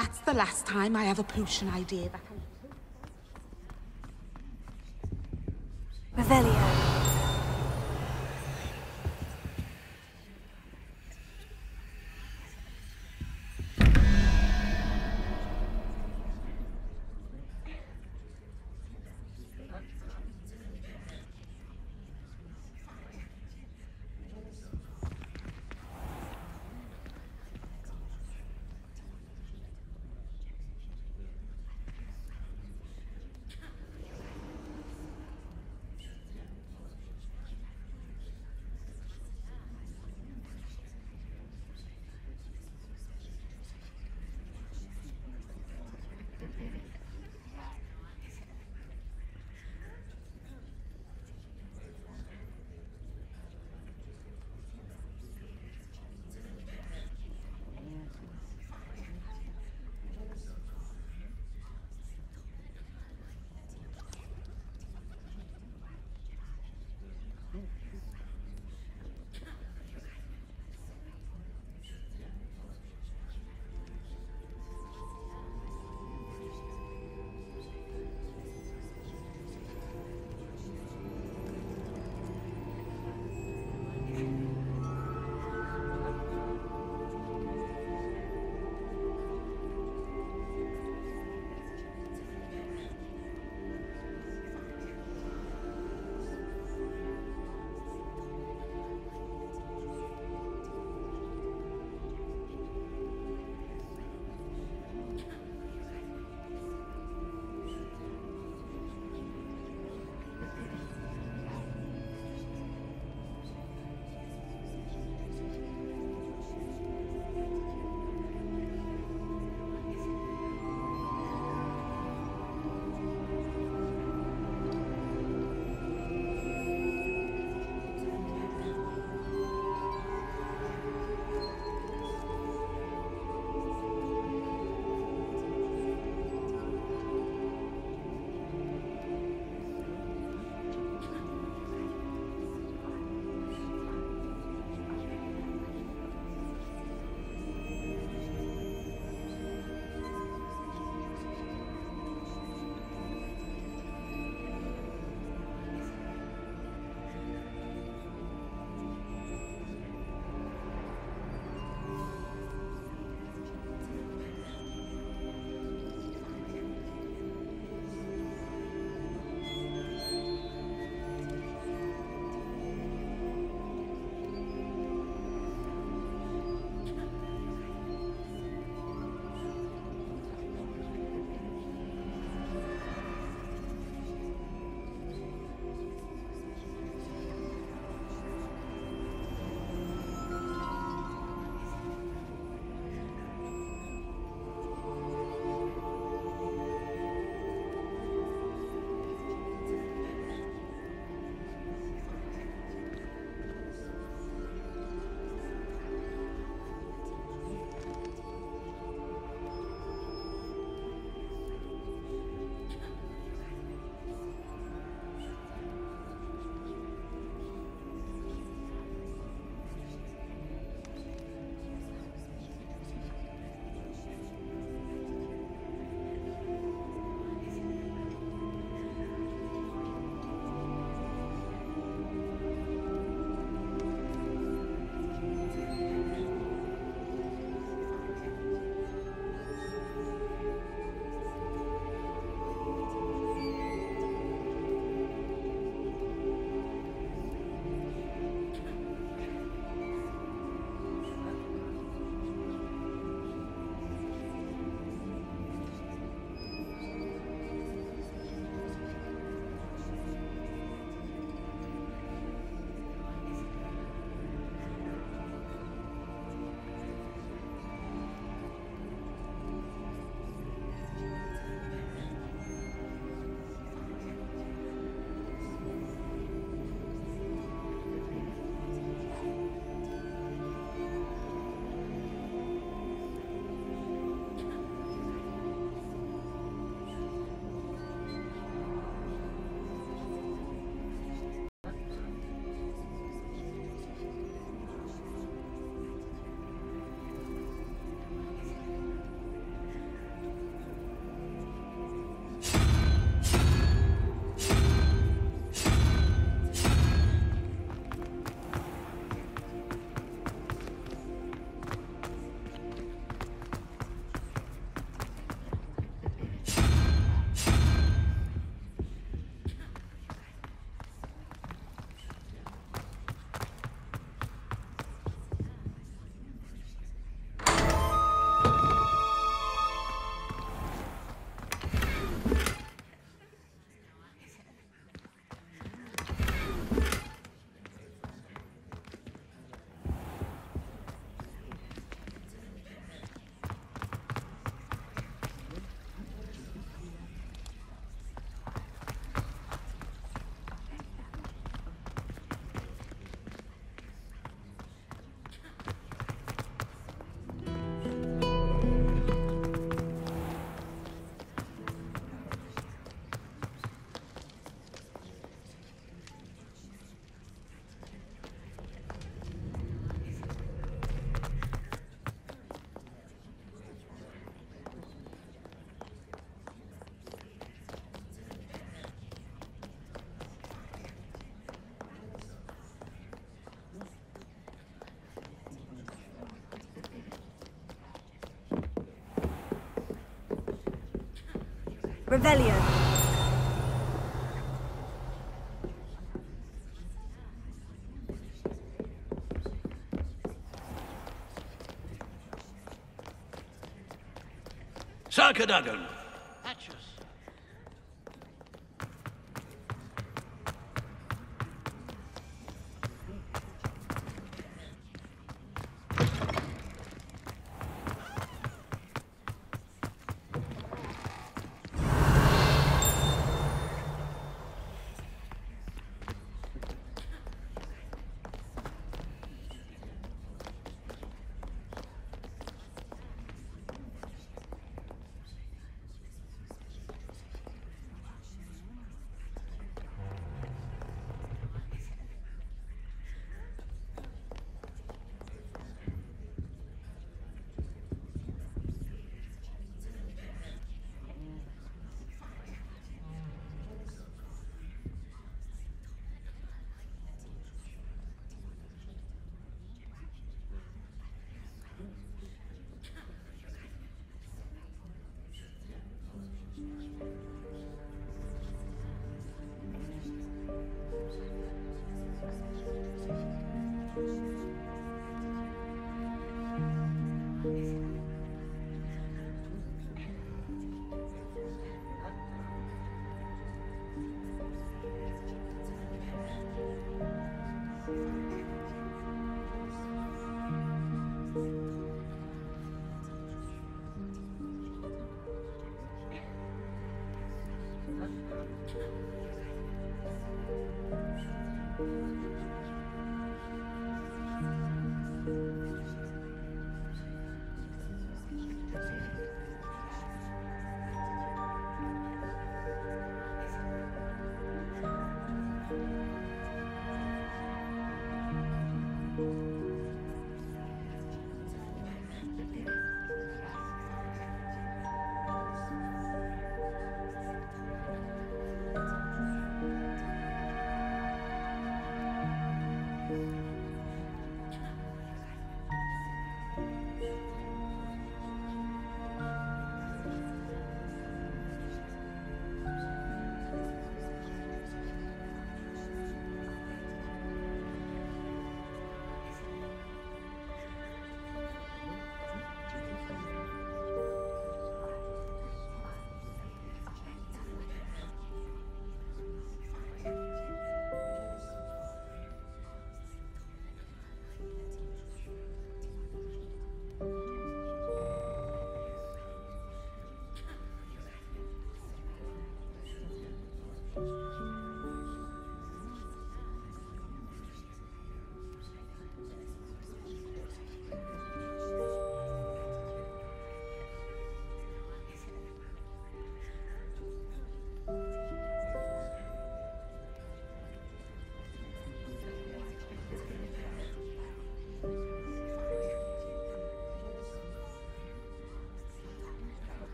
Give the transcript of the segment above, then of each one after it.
That's the last time I have a potion idea I... Revelio. Revelio.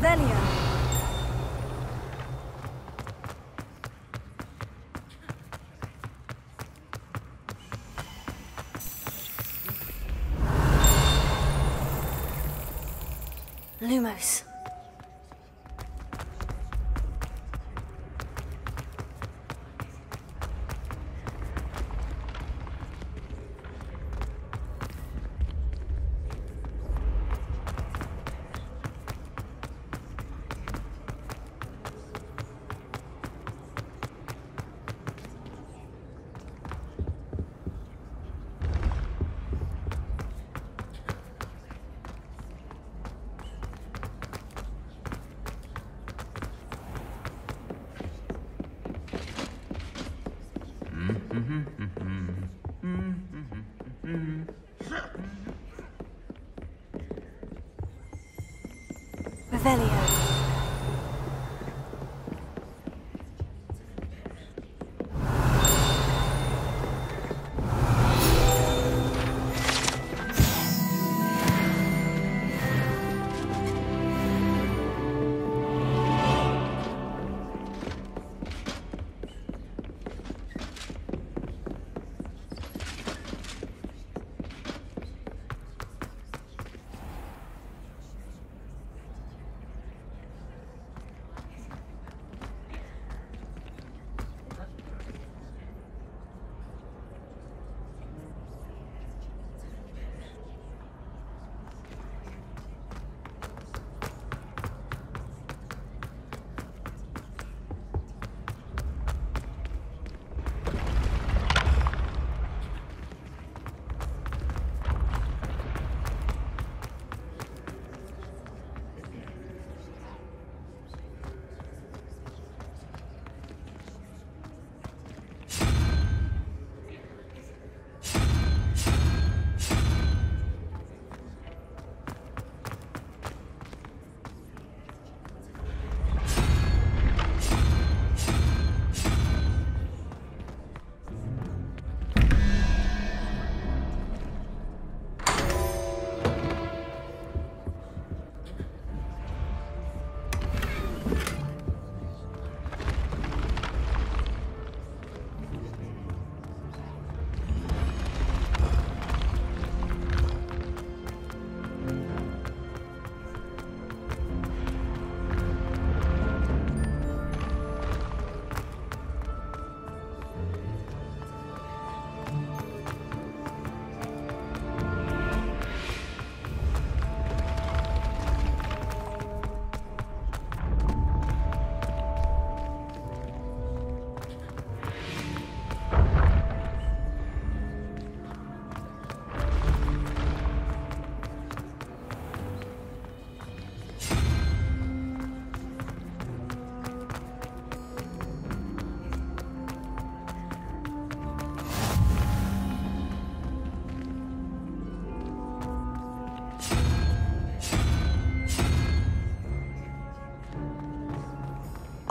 Revelio. Lumos.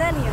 Revelio.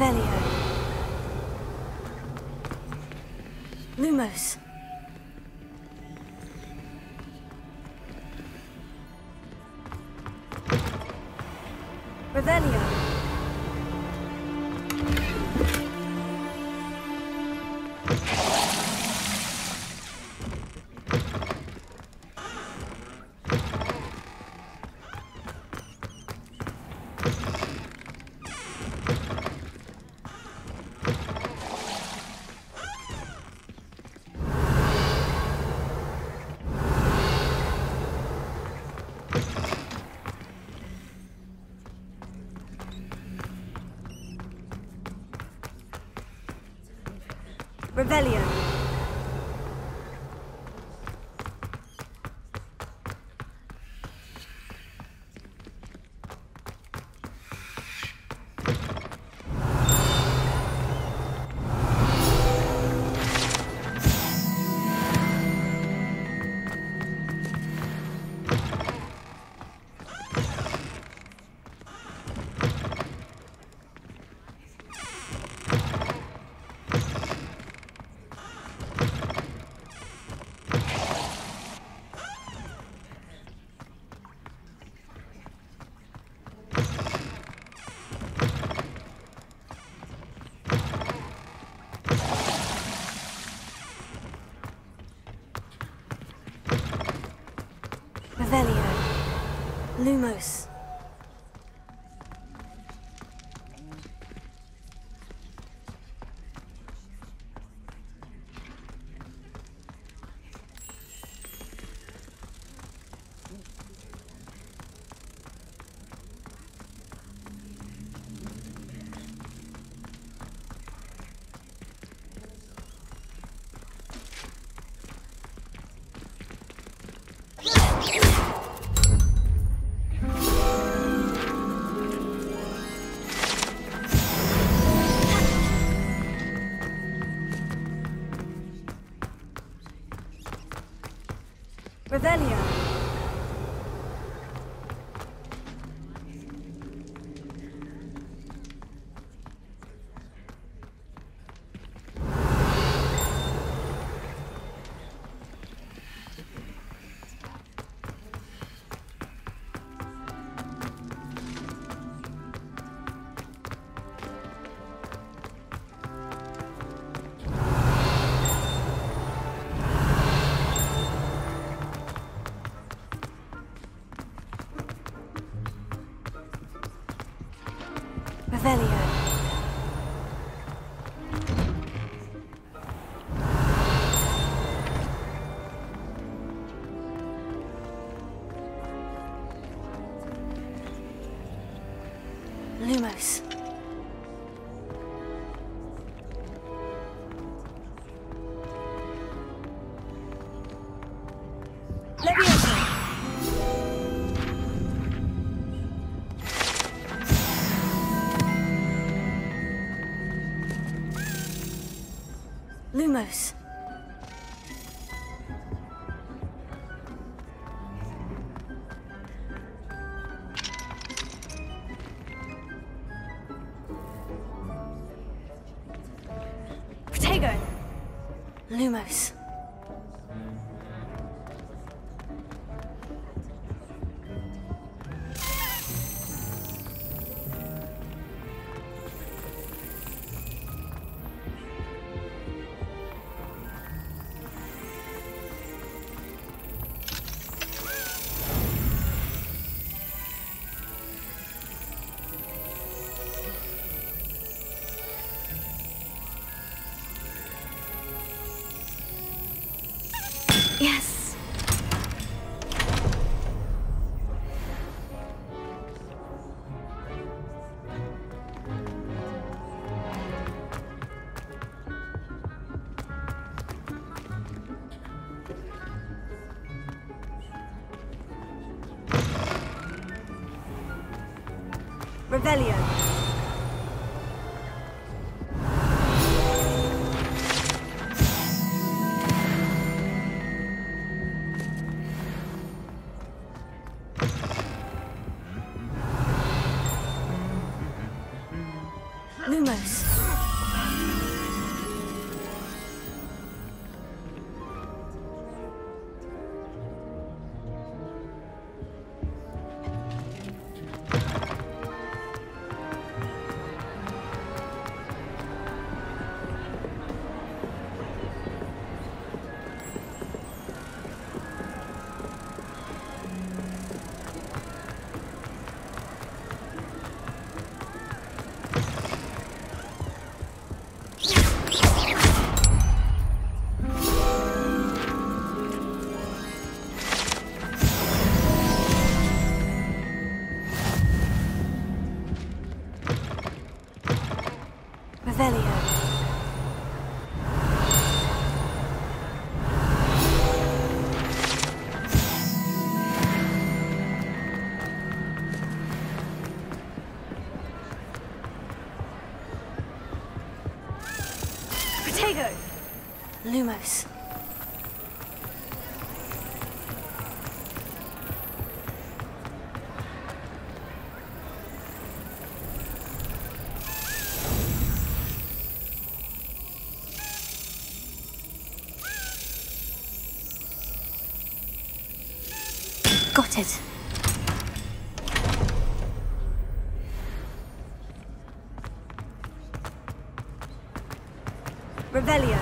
Revelio. Lumos. Revelio. Lumos. Revelio. Lumos. Revelio. Lumos. Got it. Revelio.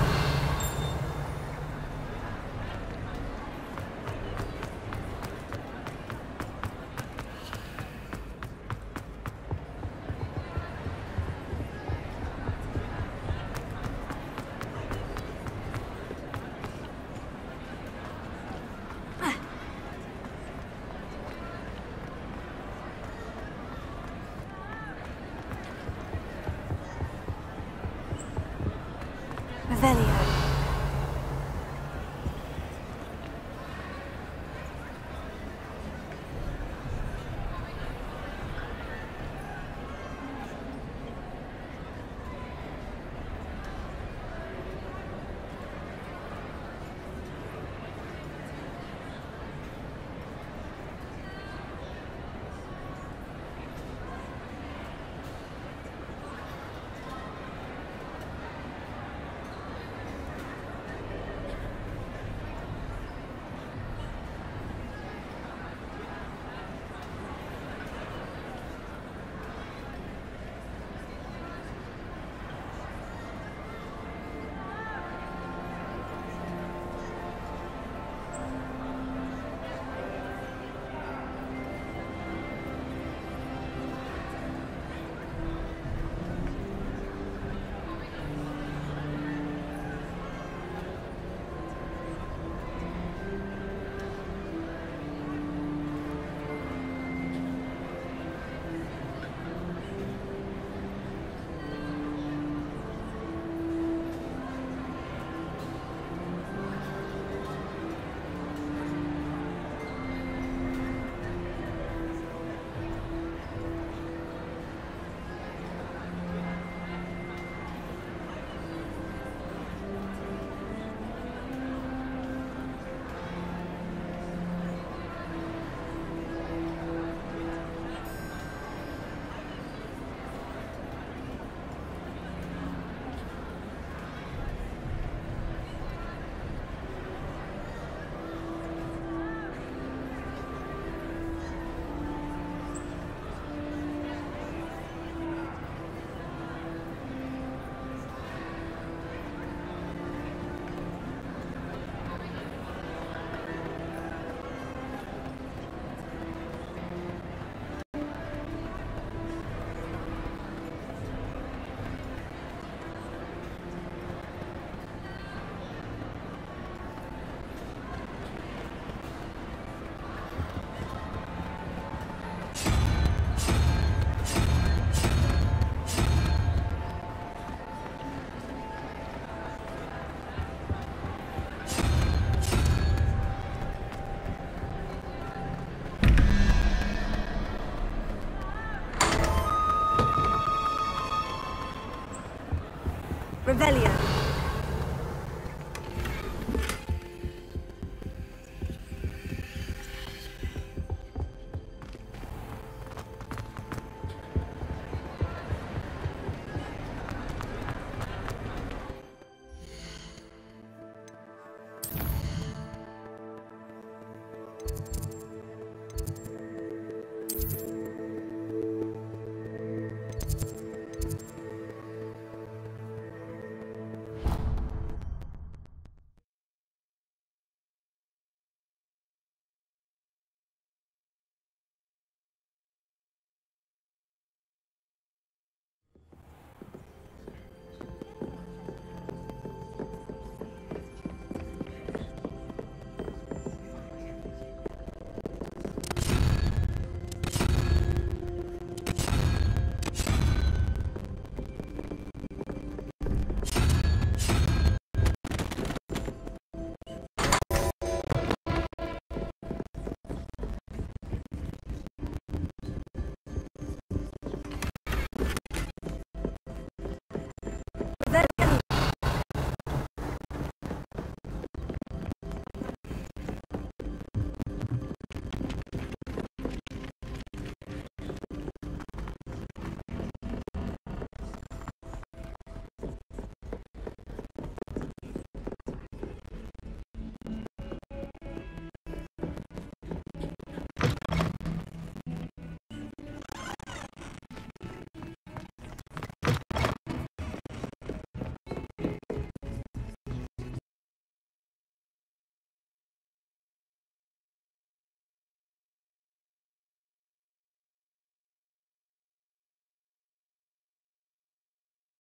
Revelio.